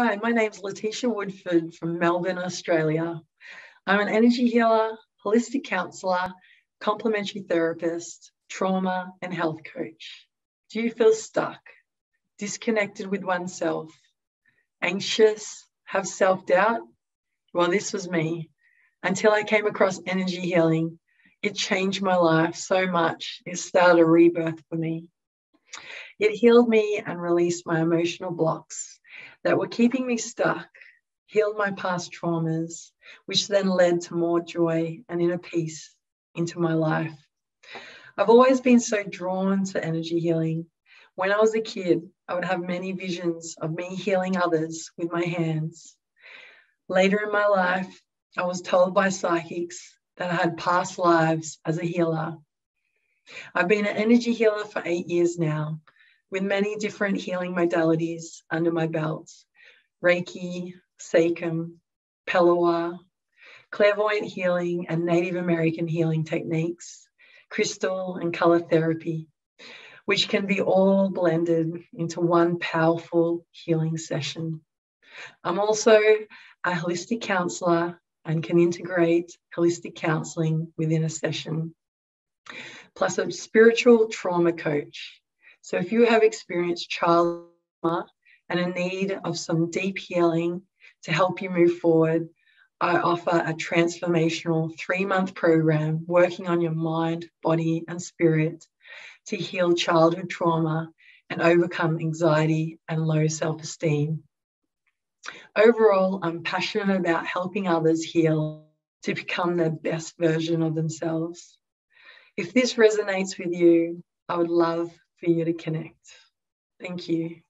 Hi, my name's Leticia Woodfarde from Melbourne, Australia. I'm an energy healer, holistic counsellor, complementary therapist, trauma and health coach. Do you feel stuck, disconnected with oneself, anxious, have self doubt? Well, this was me until I came across energy healing. It changed my life so much. It started a rebirth for me. It healed me and released my emotional blocks that were keeping me stuck, healed my past traumas, which then led to more joy and inner peace into my life. I've always been so drawn to energy healing. When I was a kid, I would have many visions of me healing others with my hands. Later in my life, I was told by psychics that I had past lives as a healer. I've been an energy healer for eight years now, with many different healing modalities under my belt Reiki, Seichem, Pellowah, clairvoyant healing, and Native American healing techniques, crystal and color therapy, which can be all blended into one powerful healing session. I'm also a holistic counselor and can integrate holistic counseling within a session, plus a spiritual trauma coach so if you have experienced trauma and a need of some deep healing to help you move forward, I offer a transformational three month program working on your mind, body, and spirit to heal childhood trauma and overcome anxiety and low self esteem. Overall, I'm passionate about helping others heal to become their best version of themselves. If this resonates with you, I would love for you to connect. Thank you.